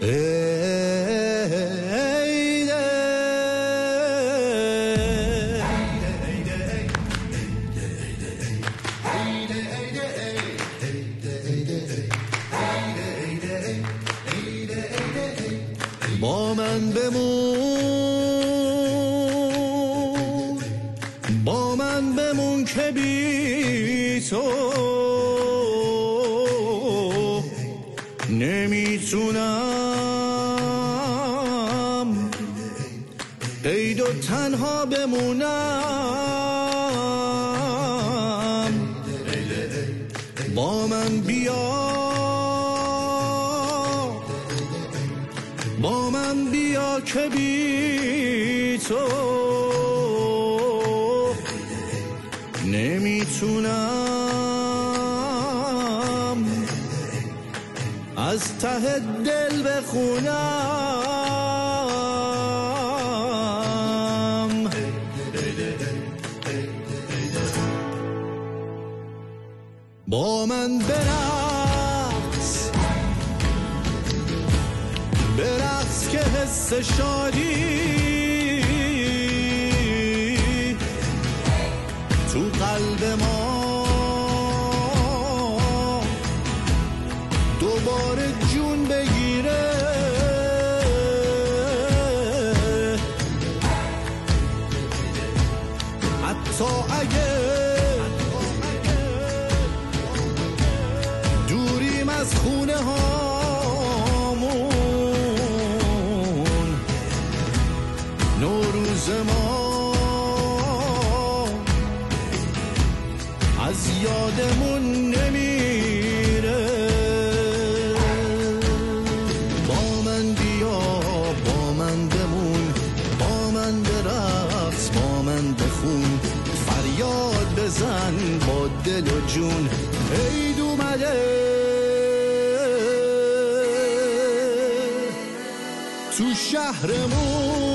با من بمون. با من بمون که بی تو. نمی‌تونم قید و تنها بمونم. با من بیا. با من بیا که بی تو. نمی‌تونم. از ته دل بخونم. با من برقص. برقص که حس شادی. تو قلب ما. دوباره جون بگیره. حتی اگه از خونه هامون. نوروز ما از یادمون نمیره. با من بیا با من بمون. با من برقص با من بخون. فریاد بزن با دل و جون. عید تو شهرمون.